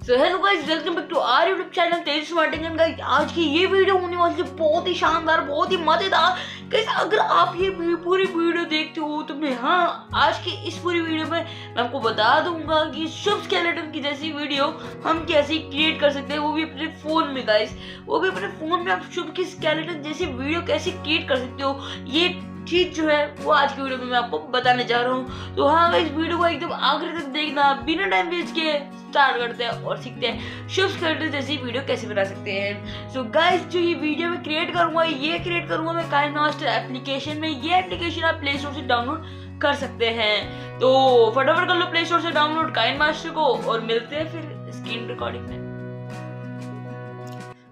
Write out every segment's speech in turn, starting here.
So hello guys welcome back to our YouTube channel Tej smarting guys आज की ये video होने वाली है बहुत ही शानदार, बहुत ही मज़ेदार। गाइस अगर आप ये पूरी वीडियो देखते हो तो मैं हाँ आज की इस पूरी वीडियो में मैं आपको बता दूँगा कि शुभ स्केलेटन की जैसी वीडियो हम कैसे क्रिएट कर सकते हैं, वो भी अपने फ़ोन में गाइस वो भी अपने फ़ोन में आप शुभ की स्केलेटन जैसी वीडियो कैसे क्रिएट कर सकते हो, ये चीज़ जो है, वो आज की वीडियो में मैं आपको बताने जा रहा हूँ। तो हाँ इस वीडियो को एकदम आखिरी तक देखना, बिना टाइम वेस्ट के स्टार्ट करते हैं और सीखते हैं शुभ करते जैसी वीडियो कैसे बना सकते हैं। सो so गाइस जो ये वीडियो में क्रिएट करूँगा, ये क्रिएट करूँगा मैं काइन मास्टर एप्लीकेशन में, ये एप्लीकेशन आप प्ले स्टोर से डाउनलोड कर सकते हैं। तो फटाफट कर लो प्ले स्टोर से डाउनलोड काइन मास्टर को और मिलते हैं फिर स्क्रीन रिकॉर्डिंग में।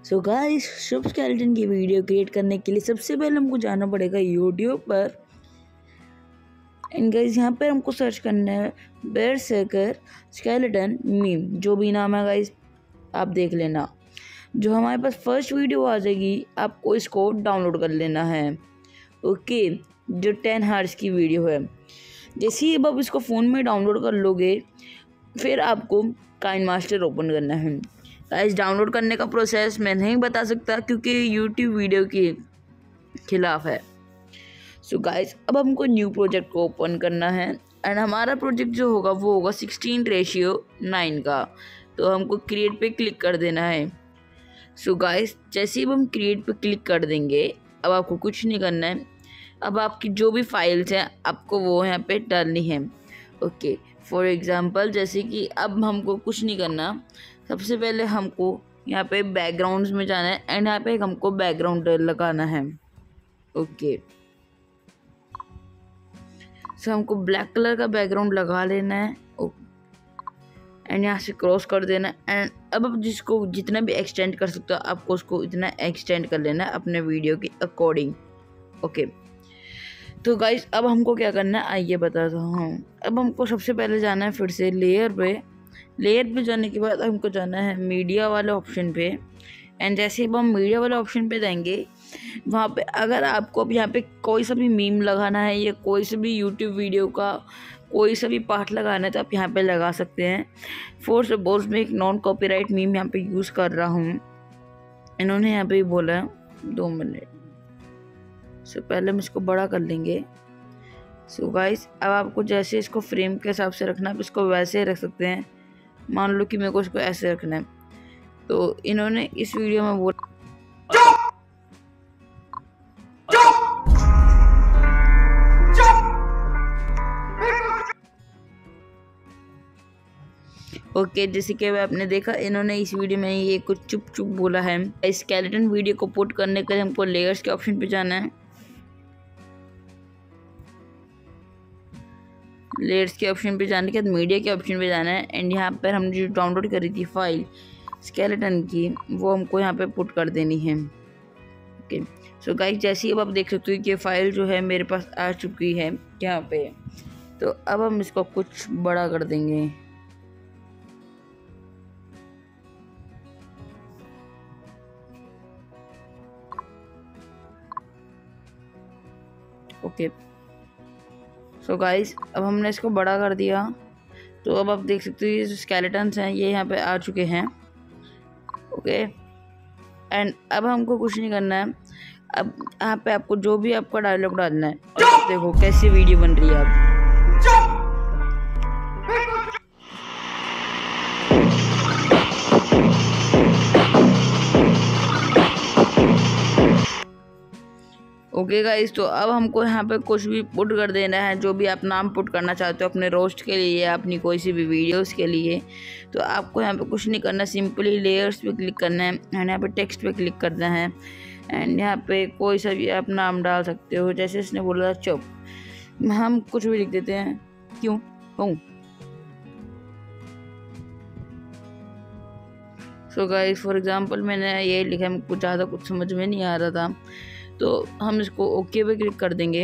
सो गाइस शुभ स्केलेटन की वीडियो क्रिएट करने के लिए सबसे पहले हमको जाना पड़ेगा यूट्यूब पर। एंड गाइस यहाँ पर हमको सर्च करना है बेर सर्कर स्केलेटन मीम जो भी नाम है गाइस आप देख लेना। जो हमारे पास फ़र्स्ट वीडियो आ जाएगी, आपको इसको डाउनलोड कर लेना है। ओके जो टेन हार्स की वीडियो है। जैसे ही आप इसको फ़ोन में डाउनलोड कर लोगे, फिर आपको काइन मास्टर ओपन करना है। गाइस डाउनलोड करने का प्रोसेस मैं नहीं बता सकता क्योंकि यूट्यूब वीडियो के खिलाफ है। सो so गाइस अब हमको न्यू प्रोजेक्ट को ओपन करना है। एंड हमारा प्रोजेक्ट जो होगा, वो होगा सिक्सटीन रेशियो नाइन का। तो हमको क्रिएट पे क्लिक कर देना है। सो so गाइस जैसे ही हम क्रिएट पे क्लिक कर देंगे, अब आपको कुछ नहीं करना है। अब आपकी जो भी फाइल्स हैं, आपको वो यहाँ पे डालनी है। ओके फॉर एग्ज़ाम्पल जैसे कि अब हमको कुछ नहीं करना। सबसे पहले हमको यहाँ पे बैकग्राउंड्स में जाना है एंड यहाँ पे हमको बैकग्राउंड लगाना है। ओके सो हमको ब्लैक कलर का बैकग्राउंड लगा लेना है। एंड यहाँ से क्रॉस कर देना एंड अब आप जिसको जितना भी एक्सटेंड कर सकते हो, आपको उसको इतना एक्सटेंड कर लेना है अपने वीडियो के अकॉर्डिंग ओके तो गाइज़ अब हमको क्या करना है? आइए बताता हूँ। अब हमको सबसे पहले जाना है फिर से लेयर पे। लेयर पे जाने के बाद हमको जाना है मीडिया वाले ऑप्शन पे। एंड जैसे ही हम मीडिया वाले ऑप्शन पे जाएँगे, वहाँ पे अगर आपको अब यहाँ पे कोई सा भी मीम लगाना है या कोई सा भी यूट्यूब वीडियो का कोई सा भी पार्ट लगाना है तो आप यहाँ पे लगा सकते हैं। फोर सपोज़ में एक नॉन कॉपीराइट मीम यहाँ पे यूज़ कर रहा हूँ। इन्होंने यहाँ पे बोला है, दो मिनट। सो पहले हम इसको बड़ा कर लेंगे। सो गाइस अब आपको जैसे इसको फ्रेम के हिसाब से रखना है इसको वैसे ही रख सकते हैं। मान लो कि मेरे को इसको ऐसे रखना है। तो इन्होंने इस वीडियो में बोला ओके okay, जैसे कि आपने देखा इन्होंने इस वीडियो में ये कुछ चुप चुप बोला है। स्केलेटन वीडियो को पुट करने के लिए हमको लेयर्स के ऑप्शन पे जाना है। लेयर्स के ऑप्शन पे जाने के बाद मीडिया के ऑप्शन पे जाना है। एंड यहाँ पर हमने जो डाउनलोड करी थी फ़ाइल, स्केलेटन की, वो हमको यहाँ पे पुट कर देनी है। ओके सो गाइस जैसे ही अब आप देख सकते हो कि फ़ाइल जो है मेरे पास आ चुकी है यहाँ पे। तो अब हम इसको कुछ बड़ा कर देंगे। Okay okay. So so guys अब हमने इसको बड़ा कर दिया। तो अब आप देख सकते हो ये जो स्केलेटन्स हैं ये यहाँ पे आ चुके हैं। ओके एंड अब हमको कुछ नहीं करना है। अब यहाँ पे आपको जो भी आपका डायलॉग डालना है देखो कैसी वीडियो बन रही है अब। ओके गाइस तो अब हमको यहाँ पे कुछ भी पुट कर देना है, जो भी आप नाम पुट करना चाहते हो अपने रोस्ट के लिए या अपनी कोई सी भी वीडियोस के लिए तो आपको यहाँ पे कुछ नहीं करना सिंपली लेयर्स पे क्लिक करना है एंड यहाँ पे टेक्स्ट पे क्लिक करना है एंड यहाँ पे कोई सा भी आप नाम डाल सकते हो, जैसे इसने बोला था, चुप। हम कुछ भी लिख देते हैं, क्यों? हूँ सो गाइस फॉर एग्जांपल मैंने ये लिखा है कुछ ज़्यादा कुछ समझ में नहीं आ रहा था। तो हम इसको ओके पे क्लिक कर देंगे।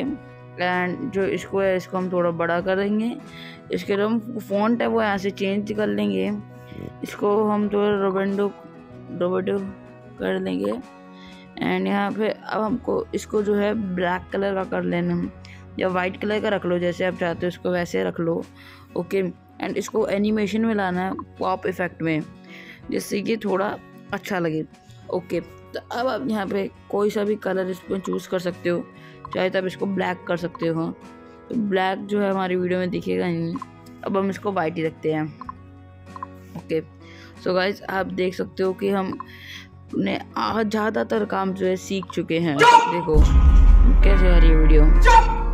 एंड जो इसको है, इसको हम थोड़ा बड़ा कर देंगे। इसके जो हम फ़ॉन्ट है, वो यहाँ से चेंज कर लेंगे। इसको हम थोड़ा रोबेंडो रोबोटो कर लेंगे एंड यहाँ पे अब हमको इसको जो है ब्लैक कलर का कर लेना या वाइट कलर का रख लो, जैसे आप चाहते हो इसको वैसे रख लो। ओके एंड इसको एनिमेशन में लाना है पॉप इफ़ेक्ट में, जिससे कि थोड़ा अच्छा लगे। ओके तो अब आप यहाँ पे कोई सा भी कलर इसमें चूज़ कर सकते हो। चाहे तो आप इसको ब्लैक कर सकते हो। तो ब्लैक जो है हमारी वीडियो में दिखेगा नहीं। अब हम इसको वाइट ही रखते हैं। ओके सो गाइज़ आप देख सकते हो कि हम ने ज़्यादातर काम जो है सीख चुके हैं। देखो कैसे आ रही है वीडियो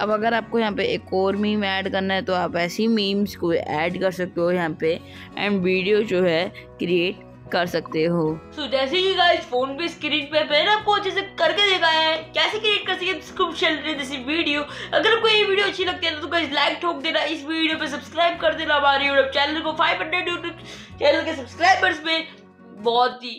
अब अगर आपको यहाँ पे एक और मीम ऐड करना है तो आप ऐसी मीम्स को ऐड कर सकते हो यहाँ पे एंड वीडियो जो है क्रिएट कर सकते हो। So, जैसे कि गाइस फ़ोन पे स्क्रीन पे मैंने आपको अच्छे से करके देखा है कैसे क्रिएट कर सकते डिस्क्रिप्शन जैसी वीडियो अगर आपको ये वीडियो अच्छी लगती है तो गाइस लाइक ठोक देना इस वीडियो पे सब्सक्राइब कर देना हमारे यूट्यूब चैनल को। 500 यूट्यूब चैनल के सब्सक्राइबर्स पे बहुत ही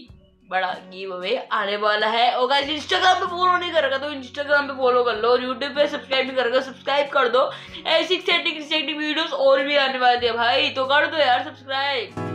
बड़ा गिव अवे आने वाला है। और गाइस इंस्टाग्राम पे फॉलो नहीं करेगा तो इंस्टाग्राम पे फॉलो कर लो यूट्यूब पे सब्सक्राइब नहीं करेगा सब्सक्राइब कर दो। ऐसी एक्साइटिंग एक्साइटिंग वीडियोस और भी आने वाले है भाई तो कर दो यार सब्सक्राइब